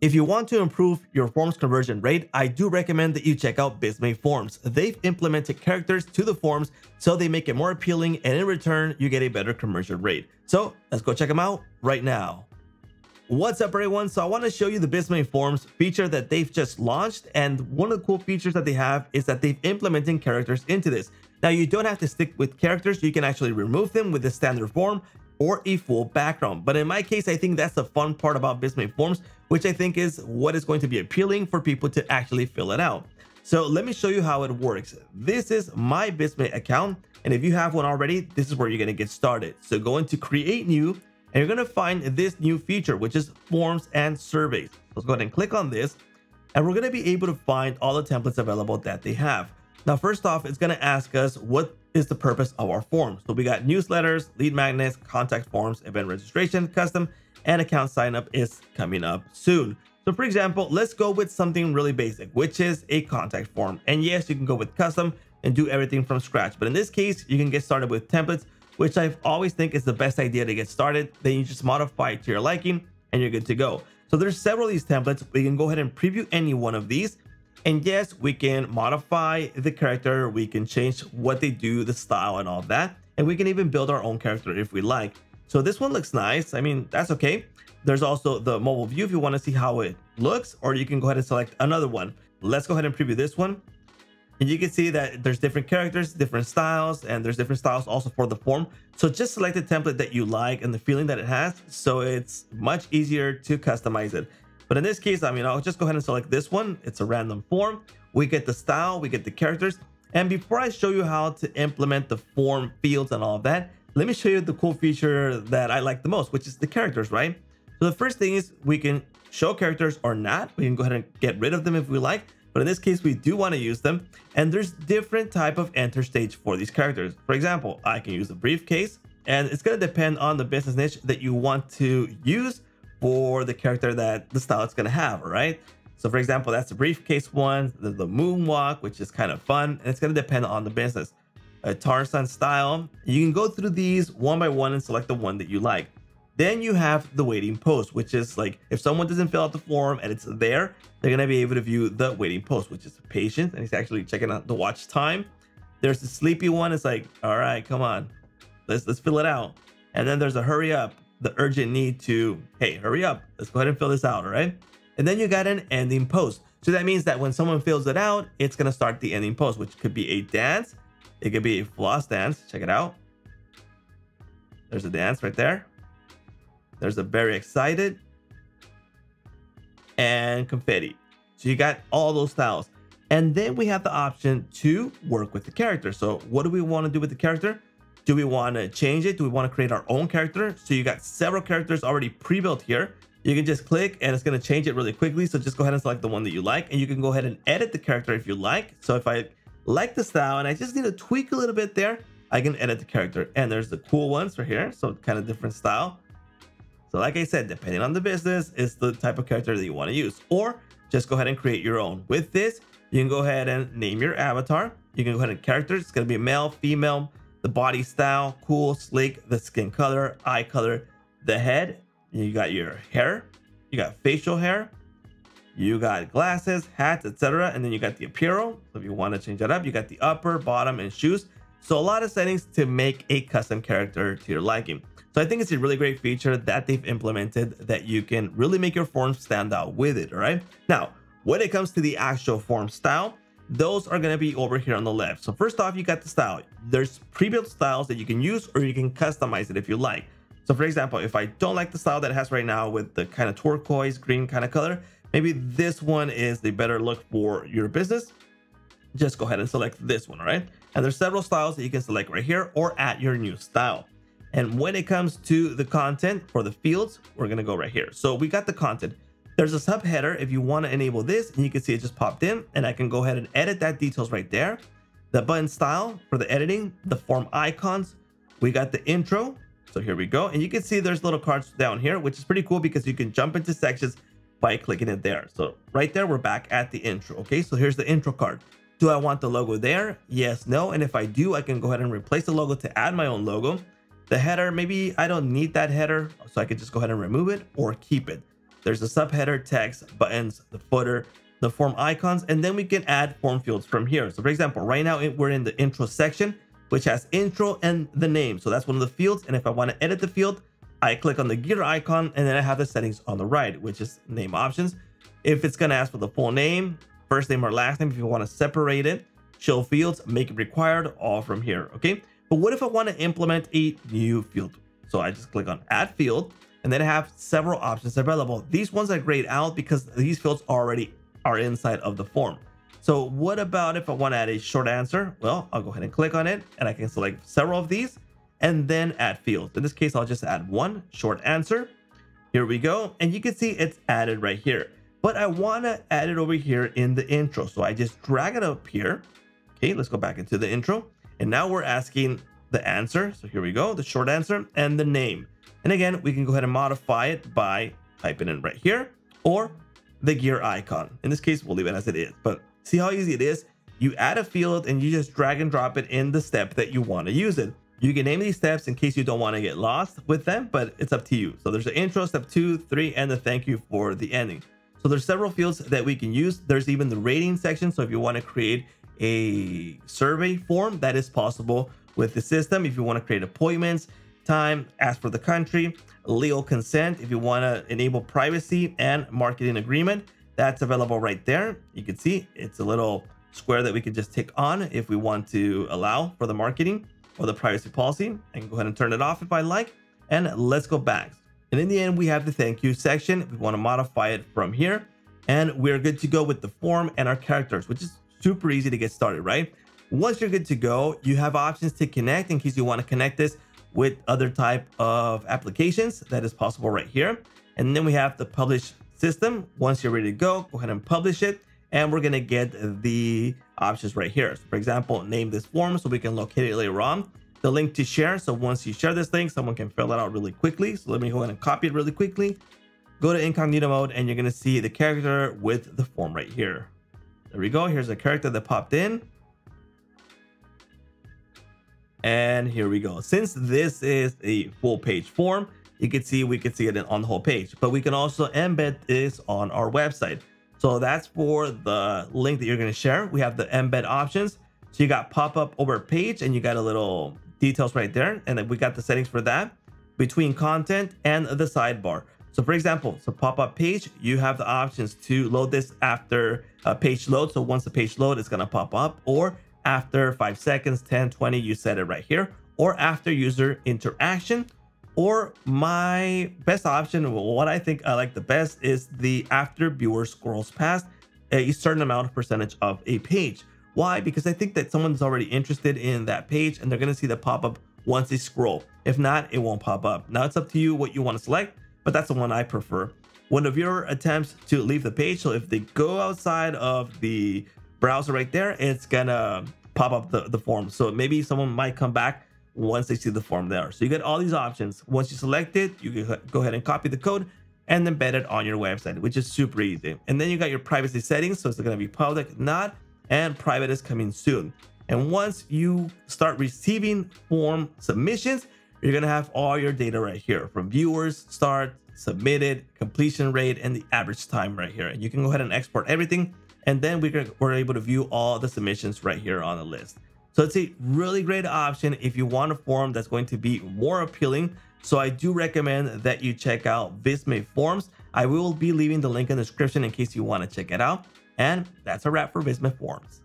If you want to improve your forms conversion rate, I do recommend that you check out Visme Forms. They've implemented characters to the forms so they make it more appealing and in return, you get a better conversion rate. So let's go check them out right now. What's up everyone? So I want to show you the Visme Forms feature that they've just launched and one of the cool features that they have is that they've implemented characters into this. Now you don't have to stick with characters, you can actually remove them with the standard form or a full background. But in my case, I think that's the fun part about Visme Forms, which I think is what is going to be appealing for people to actually fill it out. So let me show you how it works. This is my Visme account. And if you have one already, this is where you're going to get started. So go into create new and you're going to find this new feature, which is forms and surveys. Let's go ahead and click on this. And we're going to be able to find all the templates available that they have. Now, first off, it's going to ask us what is the purpose of our form. So we got newsletters, lead magnets, contact forms, event registration, custom, and account signup is coming up soon. So for example, let's go with something really basic, which is a contact form. And yes, you can go with custom and do everything from scratch. But in this case, you can get started with templates, which I always think is the best idea to get started. Then you just modify it to your liking and you're good to go. So there's several of these templates. We can go ahead and preview any one of these. And yes, we can modify the character, we can change what they do, the style and all that. And we can even build our own character if we like. So this one looks nice. I mean, that's okay. There's also the mobile view if you want to see how it looks, or you can go ahead and select another one. Let's go ahead and preview this one. And you can see that there's different characters, different styles, and there's different styles also for the form. So just select the template that you like and the feeling that it has. So it's much easier to customize it. But in this case, I mean, I'll just go ahead and select this one. It's a random form. We get the style, we get the characters. And before I show you how to implement the form fields and all of that, let me show you the cool feature that I like the most, which is the characters, right? So the first thing is we can show characters or not. We can go ahead and get rid of them if we like. But in this case, we do want to use them. And there's different type of enter stage for these characters. For example, I can use a briefcase and it's going to depend on the business niche that you want to use for the character that the style it's going to have, right? So for example, that's the briefcase one, the, the moonwalk, which is kind of fun, and it's going to depend on the business. A Tarzan style, you can go through these one by one and select the one that you like. Then you have the waiting post, which is like if someone doesn't fill out the form and it's there, they're gonna be able to view the waiting post, which is patient, and he's actually checking out the watch time. There's the sleepy one. It's like, all right, come on, let's let's fill it out. And then there's a hurry up, the urgent need to, hey, hurry up, let's go ahead and fill this out, all right? And then you got an ending post. So that means that when someone fills it out, it's gonna start the ending post, which could be a dance, it could be a floss dance, check it out. There's a dance right there. There's a very excited and confetti. So you got all those styles. And then we have the option to work with the character. So what do we want to do with the character? Do we want to change it? Do we want to create our own character? So you got several characters already pre-built here. You can just click and it's going to change it really quickly. So just go ahead and select the one that you like and you can go ahead and edit the character if you like. So if I like the style and I just need to tweak a little bit there, I can edit the character. And there's the cool ones right here. So kind of different style. So like I said, depending on the business, is the type of character that you want to use. Or just go ahead and create your own. With this, you can go ahead and name your avatar. You can go ahead and character. It's going to be male, female, the body style, cool, sleek, the skin color, eye color, the head. You got your hair, you got facial hair, you got glasses, hats, etc. And then you got the apparel. So if you want to change that up, you got the upper, bottom, and shoes. So a lot of settings to make a custom character to your liking. So I think it's a really great feature that they've implemented that you can really make your form stand out with it, all right? Now, when it comes to the actual form style, those are going to be over here on the left. So first off, you got the style. There's pre-built styles that you can use or you can customize it if you like. So for example, if I don't like the style that it has right now with the kind of turquoise green kind of color, maybe this one is the better look for your business. Just go ahead and select this one, all right? And there's several styles that you can select right here or add your new style. And when it comes to the content for the fields, we're going to go right here. So we got the content. There's a subheader if you want to enable this and you can see it just popped in and I can go ahead and edit that details right there. The button style for the editing, the form icons, we got the intro. So here we go. And you can see there's little cards down here, which is pretty cool because you can jump into sections by clicking it there. So right there, we're back at the intro. Okay, so here's the intro card. Do I want the logo there? Yes, no. And if I do, I can go ahead and replace the logo to add my own logo. The header, maybe I don't need that header, so I can just go ahead and remove it or keep it there's the subheader, text, buttons, the footer, the form icons, and then we can add form fields from here. So for example, right now we're in the intro section, which has intro and the name. So that's one of the fields. And if I want to edit the field, I click on the gear icon and then I have the settings on the right, which is name options. If it's going to ask for the full name, first name or last name, if you want to separate it, show fields, make it required, all from here. Okay. But what if I want to implement a new field? So I just click on add field and then have several options available. These ones are grayed out because these fields already are inside of the form. So what about if I want to add a short answer? Well, I'll go ahead and click on it and I can select several of these and then add fields. In this case, I'll just add one short answer. Here we go. And you can see it's added right here. But I want to add it over here in the intro. So I just drag it up here. Okay, let's go back into the intro. And now we're asking the answer. So here we go, the short answer and the name. And again, we can go ahead and modify it by typing in right here or the gear icon. In this case, we'll leave it as it is. But see how easy it is? You add a field and you just drag and drop it in the step that you want to use it. You can name these steps in case you don't want to get lost with them, but it's up to you. So there's the intro, step two, three, and the thank you for the ending. So there's several fields that we can use. There's even the rating section. So if you want to create a survey form, that is possible with the system. If you want to create appointments, time, ask for the country, legal consent, if you want to enable privacy and marketing agreement, that's available right there. You can see it's a little square that we could just tick on if we want to allow for the marketing or the privacy policy. I can go ahead and turn it off if I like. And let's go back. And in the end, we have the thank you section. We want to modify it from here. And we're good to go with the form and our characters, which is super easy to get started, right? Once you're good to go, you have options to connect in case you want to connect this with other type of applications that is possible right here. And then we have the publish system. Once you're ready to go, go ahead and publish it. And we're going to get the options right here. So for example, name this form so we can locate it later on. The link to share. So once you share this thing, someone can fill it out really quickly. So let me go ahead and copy it really quickly. Go to incognito mode and you're going to see the character with the form right here. There we go. Here's a character that popped in. And here we go. Since this is a full page form, you can see we can see it on the whole page, but we can also embed this on our website. So that's for the link that you're going to share. We have the embed options. So you got pop up over page and you got a little details right there. And then we got the settings for that between content and the sidebar. So for example, so pop up page, you have the options to load this after a page load. So once the page load, it's going to pop up or after five seconds, 10, 20, you set it right here or after user interaction or my best option, what I think I like the best is the after viewer scrolls past a certain amount of percentage of a page. Why? Because I think that someone's already interested in that page and they're to see the pop up once they scroll. If not, it won't pop up. Now it's up to you what you want to select, but that's the one I prefer. When the viewer attempts to leave the page, so if they go outside of the browser right there, it's gonna pop up the, the form. So maybe someone might come back once they see the form there. So you get all these options. Once you select it, you can go ahead and copy the code and embed it on your website, which is super easy. And then you got your privacy settings. So it's going to be public, not, and private is coming soon. And once you start receiving form submissions, you're going to have all your data right here from viewers, start, submitted, completion rate, and the average time right here. And you can go ahead and export everything. And then we we're able to view all the submissions right here on the list. So it's a really great option if you want a form that's going to be more appealing. So I do recommend that you check out Visme Forms. I will be leaving the link in the description in case you want to check it out. And that's a wrap for Visme Forms.